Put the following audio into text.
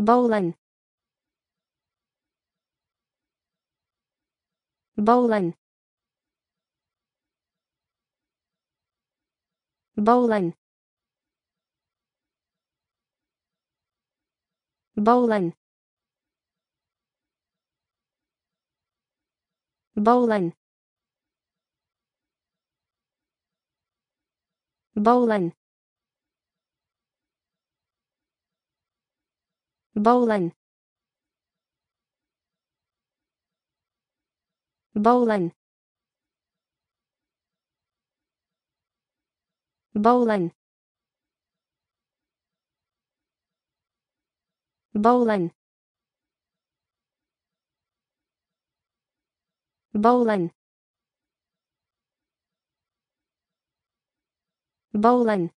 Bolin. Bolin. Bolin. Bolin. Bolin. Bolin. Bowline. Bowline. Bowline. Bowline. Bowline. Bowline.